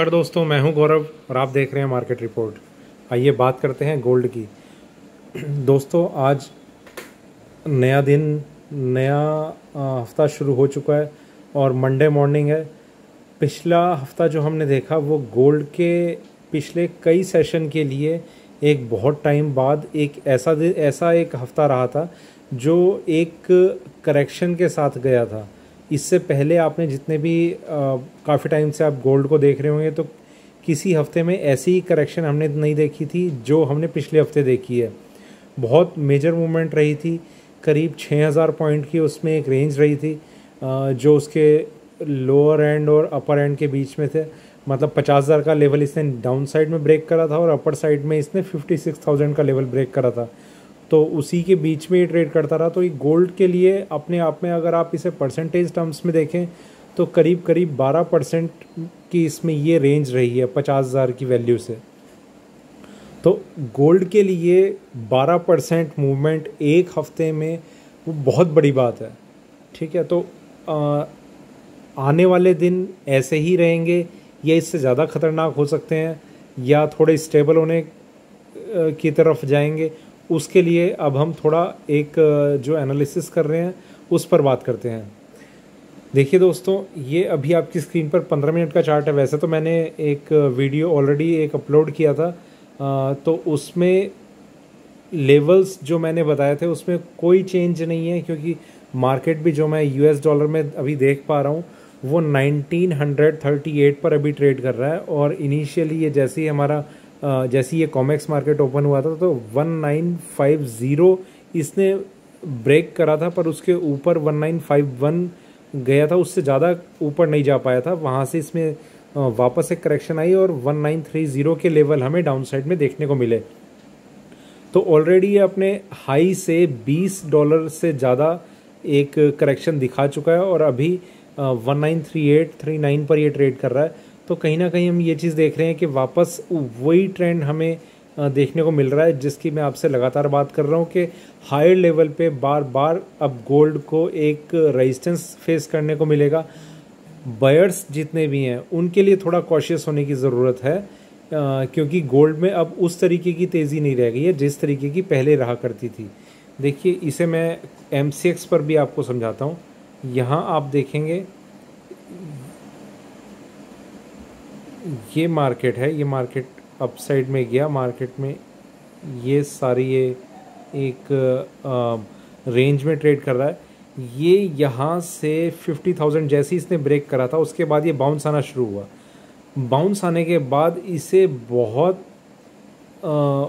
नमस्कार दोस्तों, मैं हूँ गौरव और आप देख रहे हैं मार्केट रिपोर्ट। आइए बात करते हैं गोल्ड की। दोस्तों, आज नया दिन, नया हफ़्ता शुरू हो चुका है और मंडे मॉर्निंग है। पिछला हफ़्ता जो हमने देखा, वो गोल्ड के पिछले कई सेशन के लिए एक बहुत टाइम बाद एक ऐसा ऐसा एक हफ़्ता रहा था, जो एक करेक्शन के साथ गया था। इससे पहले आपने जितने भी काफ़ी टाइम से आप गोल्ड को देख रहे होंगे तो किसी हफ़्ते में ऐसी करेक्शन हमने नहीं देखी थी, जो हमने पिछले हफ़्ते देखी है। बहुत मेजर मूवमेंट रही थी, करीब 6000 पॉइंट की उसमें एक रेंज रही थी जो उसके लोअर एंड और अपर एंड के बीच में थे। मतलब पचास हज़ार का लेवल इसने डाउन साइड में ब्रेक करा था और अपर साइड में इसने फिफ्टी सिक्स थाउज़ेंड का लेवल ब्रेक करा था। तो उसी के बीच में ये ट्रेड करता रहा। तो ये गोल्ड के लिए अपने आप में अगर आप इसे परसेंटेज टर्म्स में देखें तो करीब करीब 12 परसेंट की इसमें ये रेंज रही है पचास हज़ार की वैल्यू से। तो गोल्ड के लिए 12 परसेंट मूवमेंट एक हफ़्ते में वो बहुत बड़ी बात है। ठीक है तो आ, आने वाले दिन ऐसे ही रहेंगे या इससे ज़्यादा ख़तरनाक हो सकते हैं या थोड़े स्टेबल होने की तरफ़ जाएँगे। उसके लिए अब हम थोड़ा एक जो एनालिसिस कर रहे हैं, उस पर बात करते हैं। देखिए दोस्तों, ये अभी आपकी स्क्रीन पर 15 मिनट का चार्ट है। वैसे तो मैंने एक वीडियो ऑलरेडी एक अपलोड किया था। तो उसमें लेवल्स जो मैंने बताए थे, उसमें कोई चेंज नहीं है, क्योंकि मार्केट भी जो मैं यूएस डॉलर में अभी देख पा रहा हूँ, वो 1938 पर अभी ट्रेड कर रहा है। और इनिशियली ये जैसे ही हमारा जैसे ये कॉमेक्स मार्केट ओपन हुआ था तो 1950 इसने ब्रेक करा था, पर उसके ऊपर 1951 गया था, उससे ज़्यादा ऊपर नहीं जा पाया था। वहाँ से इसमें वापस एक करेक्शन आई और 1930 के लेवल हमें डाउन साइड में देखने को मिले। तो ऑलरेडी ये अपने हाई से 20 डॉलर से ज़्यादा एक करेक्शन दिखा चुका है और अभी one nine three eight three nine पर ये ट्रेड कर रहा है। तो कहीं ना कहीं हम ये चीज़ देख रहे हैं कि वापस वही ट्रेंड हमें देखने को मिल रहा है, जिसकी मैं आपसे लगातार बात कर रहा हूँ कि हायर लेवल पे बार बार अब गोल्ड को एक रेजिस्टेंस फेस करने को मिलेगा। बायर्स जितने भी हैं, उनके लिए थोड़ा कॉशियस होने की ज़रूरत है क्योंकि गोल्ड में अब उस तरीके की तेज़ी नहीं रह गई है जिस तरीके की पहले रहा करती थी। देखिए, इसे मैं MCX पर भी आपको समझाता हूँ। यहाँ आप देखेंगे ये मार्केट है ये मार्केट अप साइड में गया मार्केट में ये सारी ये एक आ, रेंज में ट्रेड कर रहा है। ये यहाँ से फिफ्टी थाउज़ेंड जैसे इसने ब्रेक करा था उसके बाद ये बाउंस आना शुरू हुआ। बाउंस आने के बाद इसे बहुत आ,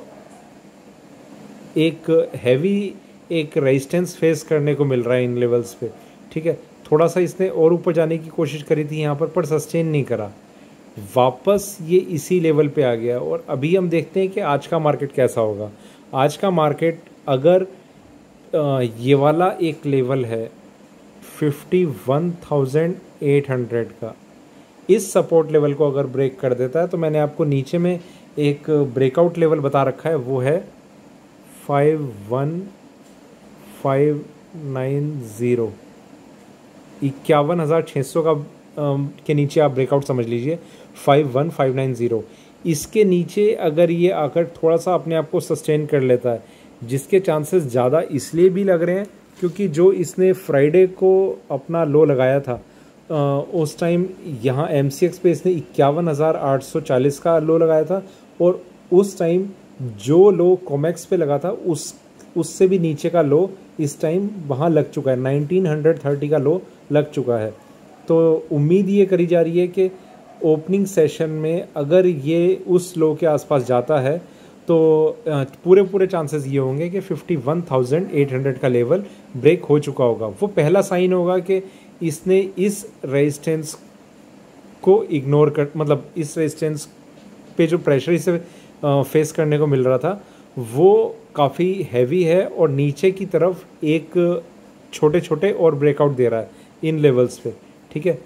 एक हैवी एक रेजिस्टेंस फेस करने को मिल रहा है इन लेवल्स पे ठीक है? थोड़ा सा इसने और ऊपर जाने की कोशिश करी थी यहाँ पर पर सस्टेन नहीं करा। वापस ये इसी लेवल पे आ गया और अभी हम देखते हैं कि आज का मार्केट कैसा होगा। आज का मार्केट अगर ये वाला एक लेवल है fifty one thousand eight hundred का, इस सपोर्ट लेवल को अगर ब्रेक कर देता है तो मैंने आपको नीचे में एक ब्रेकआउट लेवल बता रखा है, वो है five one five nine zero इक्यावन हज़ार छः सौ का के नीचे आप ब्रेकआउट समझ लीजिए। Five one five nine zero इसके नीचे अगर ये आकर थोड़ा सा अपने आप को सस्टेन कर लेता है, जिसके चांसेस ज़्यादा इसलिए भी लग रहे हैं, क्योंकि जो इसने फ्राइडे को अपना लो लगाया था उस टाइम यहाँ एम सी पे इसने इक्यावन हज़ार आठ सौ चालीस का लो लगाया था, और उस टाइम जो लो कॉमेक्स पे लगा था, उस, उससे भी नीचे का लो इस टाइम वहाँ लग चुका है। 1930 का लो लग चुका है। तो उम्मीद ये करी जा रही है कि ओपनिंग सेशन में अगर ये उस लो के आसपास जाता है तो पूरे पूरे चांसेस ये होंगे कि 51,800 का लेवल ब्रेक हो चुका होगा। वो पहला साइन होगा कि इसने इस रेजिस्टेंस को इग्नोर कर मतलब इस रेजिस्टेंस पे जो प्रेशर इसे फेस करने को मिल रहा था वो काफ़ी हैवी है और नीचे की तरफ़ एक छोटे छोटे और ब्रेकआउट दे रहा है इन लेवल्स पे। ठीक है?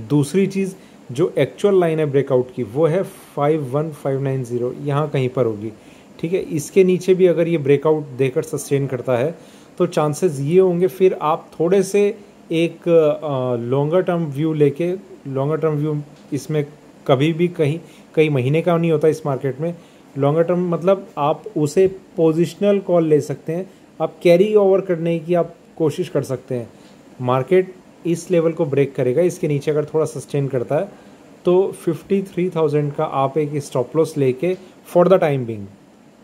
दूसरी चीज़ जो एक्चुअल लाइन है ब्रेकआउट की, वो है five one five nine zero यहाँ कहीं पर होगी। ठीक है? इसके नीचे भी अगर ये ब्रेकआउट देकर सस्टेन करता है तो चांसेस ये होंगे, फिर आप थोड़े से एक लॉन्गर टर्म व्यू लेके लॉन्गर टर्म व्यू इसमें कभी भी कहीं, कई महीने का नहीं होता इस मार्केट में। लॉन्गर टर्म मतलब आप उसे पोजिशनल कॉल ले सकते हैं। आप कैरी ओवर करने की आप कोशिश कर सकते हैं। मार्केट इस लेवल को ब्रेक करेगा इसके नीचे अगर थोड़ा सस्टेन करता है तो 53,000 का आप एक स्टॉप लॉस लेके फॉर द टाइम बिंग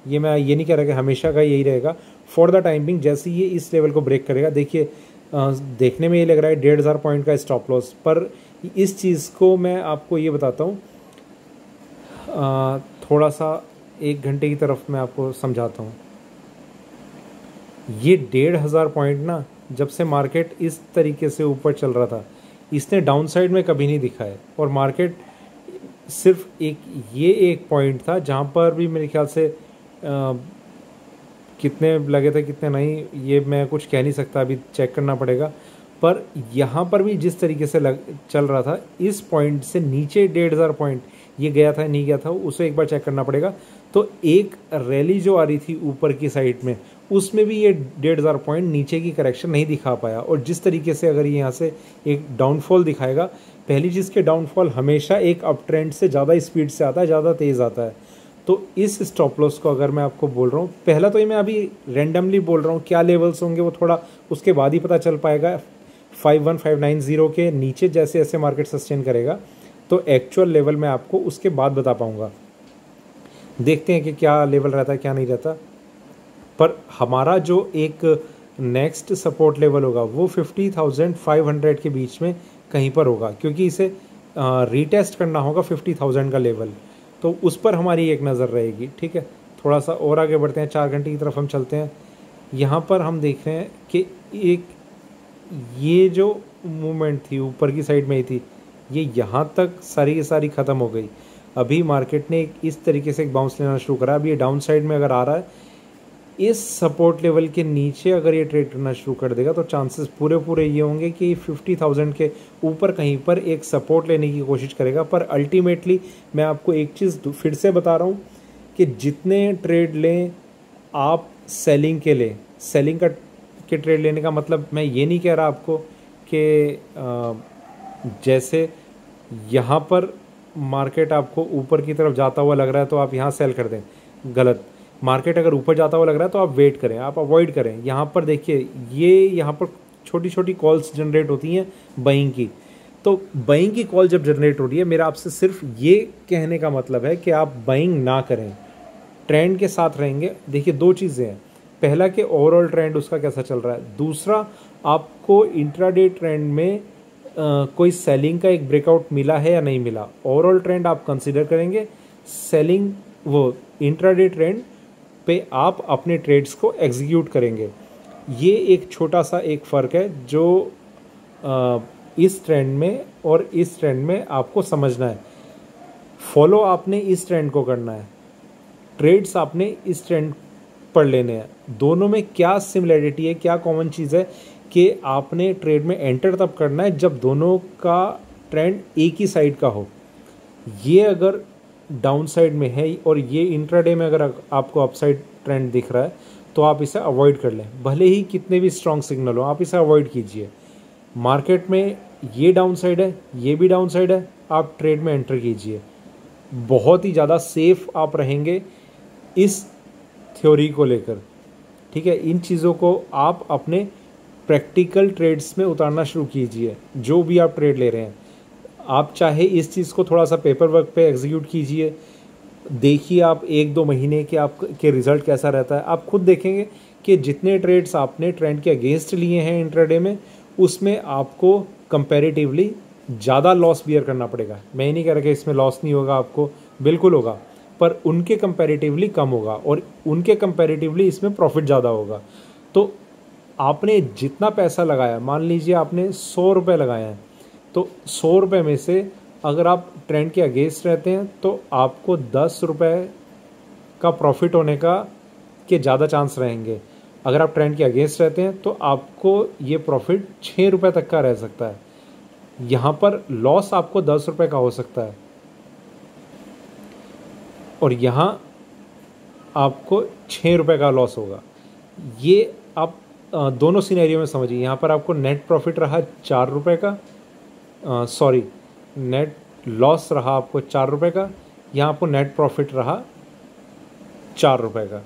ये मैं ये नहीं कह रहा कि हमेशा का यही रहेगा फॉर द टाइम बिंग जैसे ये इस लेवल को ब्रेक करेगा देखिए देखने में ये लग रहा है डेढ़ हज़ार पॉइंट का स्टॉप लॉस पर इस चीज़ को मैं आपको ये बताता हूँ थोड़ा सा एक घंटे की तरफ़ मैं आपको समझाता हूँ ये डेढ़ हज़ार पॉइंट ना जब से मार्केट इस तरीके से ऊपर चल रहा था इसने डाउन साइड में कभी नहीं दिखा है। और मार्केट सिर्फ़ एक ये एक पॉइंट था जहाँ पर भी मेरे ख्याल से आ, कितने लगे थे कितने नहीं ये मैं कुछ कह नहीं सकता अभी चेक करना पड़ेगा। पर यहाँ पर भी जिस तरीके से लग चल रहा था इस पॉइंट से नीचे डेढ़ हज़ार पॉइंट ये गया था, नहीं गया था, उसे एक बार चेक करना पड़ेगा। तो एक रैली जो आ रही थी ऊपर की साइड में, उसमें भी ये डेढ़ हज़ार पॉइंट नीचे की करेक्शन नहीं दिखा पाया। और जिस तरीके से अगर ये यहाँ से एक डाउनफॉल दिखाएगा, पहली चीज़ के डाउनफॉल हमेशा एक अप ट्रेंड से ज़्यादा स्पीड से आता है, ज़्यादा तेज़ आता है। तो इस स्टॉप लॉस को अगर मैं आपको बोल रहा हूँ, पहला तो ये मैं अभी रेंडमली बोल रहा हूँ, क्या लेवल्स होंगे वो थोड़ा उसके बाद ही पता चल पाएगा। Five one five nine zero के नीचे जैसे जैसे मार्केट सस्टेन करेगा। तो एक्चुअल लेवल मैं आपको उसके बाद बता पाऊँगा। देखते हैं कि क्या लेवल रहता है, क्या नहीं रहता। पर हमारा जो एक नेक्स्ट सपोर्ट लेवल होगा, वो फिफ्टी थाउज़ेंड फाइव हंड्रेड के बीच में कहीं पर होगा, क्योंकि इसे रीटेस्ट करना होगा फिफ्टी थाउज़ेंड का लेवल तो उस पर हमारी एक नज़र रहेगी, ठीक है? थोड़ा सा और आगे बढ़ते हैं, चार घंटे की तरफ़ हम चलते हैं। यहाँ पर हम देख रहे हैं कि एक, ये जो मूवमेंट थी, ऊपर की साइड में ही थी ये यहाँ तक सारी की सारी ख़त्म हो गई। अभी मार्केट ने इस तरीके से एक बाउंस लेना शुरू करा। अभी ये डाउन साइड में अगर आ रहा है, इस सपोर्ट लेवल के नीचे अगर ये ट्रेड करना शुरू कर देगा तो चांसेस पूरे पूरे ये होंगे कि फिफ्टी थाउज़ेंड के ऊपर कहीं पर एक सपोर्ट लेने की कोशिश करेगा। पर अल्टीमेटली मैं आपको एक चीज़ फिर से बता रहा हूँ कि जितने ट्रेड लें आप सेलिंग के लें। सेलिंग का, के ट्रेड लेने का मतलब मैं ये नहीं कह रहा आपको कि जैसे यहाँ पर मार्केट आपको ऊपर की तरफ़ जाता हुआ लग रहा है तो आप यहाँ सेल कर दें। गलत। मार्केट अगर ऊपर जाता हुआ लग रहा है तो आप वेट करें, आप अवॉइड करें। यहाँ पर देखिए, ये यहाँ पर छोटी छोटी कॉल्स जनरेट होती हैं बाइंग की। तो बाइंग की कॉल जब जनरेट हो रही है, मेरा आपसे सिर्फ़ ये कहने का मतलब है कि आप बाइंग ना करें। ट्रेंड के साथ रहेंगे। देखिए, दो चीज़ें हैं। पहला कि ओवरऑल ट्रेंड उसका कैसा चल रहा है। दूसरा, आपको इंट्राडे ट्रेंड में कोई सेलिंग का एक ब्रेकआउट मिला है या नहीं मिला? ओवरऑल ट्रेंड आप कंसिडर करेंगे। सेलिंग वो इंट्राडे ट्रेंड पे आप अपने ट्रेड्स को एग्जीक्यूट करेंगे। ये एक छोटा सा एक फ़र्क है जो इस ट्रेंड में और इस ट्रेंड में आपको समझना है। फॉलो आपने इस ट्रेंड को करना है। ट्रेड्स आपने इस ट्रेंड पर लेने हैं। दोनों में क्या सिमिलरिटी है, क्या कॉमन चीज़ है कि आपने ट्रेड में एंटर तब करना है जब दोनों का ट्रेंड एक ही साइड का हो। ये अगर डाउन साइड में है और ये इंट्राडे में अगर आपको अपसाइड ट्रेंड दिख रहा है तो आप इसे अवॉइड कर लें। भले ही कितने भी स्ट्रॉन्ग सिग्नल हो, आप इसे अवॉइड कीजिए। मार्केट में ये डाउन साइड है, ये भी डाउन साइड है, आप ट्रेड में एंटर कीजिए। बहुत ही ज़्यादा सेफ़ आप रहेंगे इस थ्योरी को लेकर। ठीक है? इन चीज़ों को आप अपने प्रैक्टिकल ट्रेड्स में उतारना शुरू कीजिए, जो भी आप ट्रेड ले रहे हैं। आप चाहे इस चीज़ को थोड़ा सा पेपर वर्क पे एग्जीक्यूट कीजिए। देखिए आप एक दो महीने के आप, के रिज़ल्ट कैसा रहता है। आप खुद देखेंगे कि जितने ट्रेड्स आपने ट्रेंड के अगेंस्ट लिए हैं इंट्राडे में, उसमें आपको कंपेरेटिवली ज़्यादा लॉस बियर करना पड़ेगा। मैं नहीं कह रहा कि इसमें लॉस नहीं होगा आपको, बिल्कुल होगा, पर उनके कंपैरेटिवली कम होगा और उनके कंपेरेटिवली इसमें प्रॉफिट ज़्यादा होगा। तो आपने जितना पैसा लगाया, मान लीजिए आपने सौ रुपये लगाए हैं तो सौ रुपये में से अगर आप ट्रेंड के अगेंस्ट रहते हैं तो आपको दस रुपये का प्रॉफिट होने का, के ज़्यादा चांस रहेंगे। अगर आप ट्रेंड के अगेंस्ट रहते हैं तो आपको ये प्रॉफिट छः रुपये तक का रह सकता है। यहाँ पर लॉस आपको दस रुपये का हो सकता है। और यहाँ आपको छः रुपये का लॉस होगा। ये आप दोनों सिनेरियो में समझिए। यहाँ पर आपको नेट प्रॉफिट रहा चार रुपये का। सॉरी नेट लॉस रहा आपको चार रुपये का। यहाँ आपको नेट प्रॉफिट रहा चार रुपये का।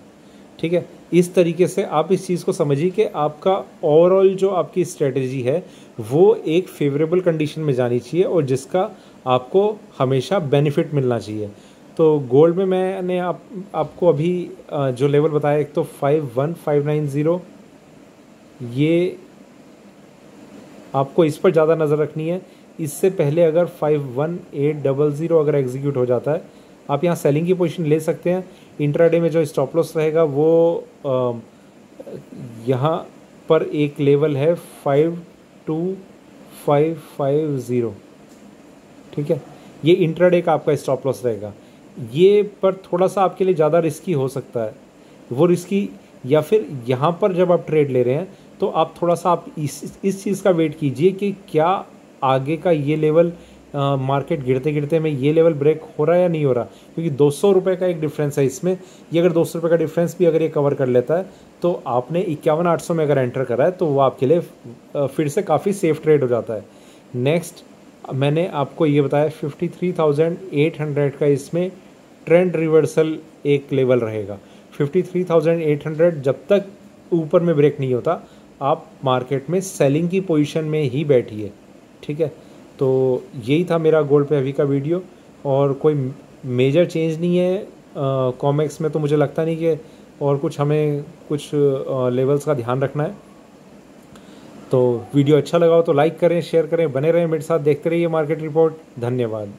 ठीक है? इस तरीके से आप इस चीज़ को समझिए कि आपका ओवरऑल जो आपकी स्ट्रेटजी है, वो एक फेवरेबल कंडीशन में जानी चाहिए और जिसका आपको हमेशा बेनिफिट मिलना चाहिए। तो गोल्ड में मैंने आप, आपको अभी जो लेवल बताया, एक तो five one five nine zero ये आपको इस पर ज़्यादा नज़र रखनी है। इससे पहले अगर five one eight double zero अगर एग्जीक्यूट हो जाता है, आप यहाँ सेलिंग की पोजीशन ले सकते हैं। इंट्राडे में जो स्टॉप लॉस रहेगा, वो यहाँ पर एक लेवल है five two five five zero ठीक है? ये इंट्राडे का आपका स्टॉप लॉस रहेगा। ये पर थोड़ा सा आपके लिए ज़्यादा रिस्की हो सकता है। वो रिस्की या फिर यहाँ पर जब आप ट्रेड ले रहे हैं तो आप थोड़ा सा आप इस इस चीज़ का वेट कीजिए कि क्या आगे का ये लेवल मार्केट गिरते गिरते में ये लेवल ब्रेक हो रहा है या नहीं हो रहा? क्योंकि दो सौ रुपये का एक डिफरेंस है इसमें। ये अगर दो सौ रुपये का डिफरेंस भी अगर ये कवर कर लेता है तो आपने इक्यावन आठ सौ में अगर एंटर करा है तो वो आपके लिए फिर से काफ़ी सेफ़ ट्रेड हो जाता है। नेक्स्ट मैंने आपको ये बताया fifty three thousand eight hundred का इसमें ट्रेंड रिवर्सल एक लेवल रहेगा। Fifty three thousand eight hundred जब तक ऊपर में ब्रेक नहीं होता आप मार्केट में सेलिंग की पोजीशन में ही बैठिए, ठीक है? तो यही था मेरा गोल्ड पे अभी का वीडियो और कोई मेजर चेंज नहीं है कॉमेक्स में तो मुझे लगता नहीं कि और कुछ हमें कुछ लेवल्स का ध्यान रखना है। तो वीडियो अच्छा लगा हो तो लाइक करें शेयर करें, बने रहें मेरे साथ, देखते रहिए मार्केट रिपोर्ट धन्यवाद।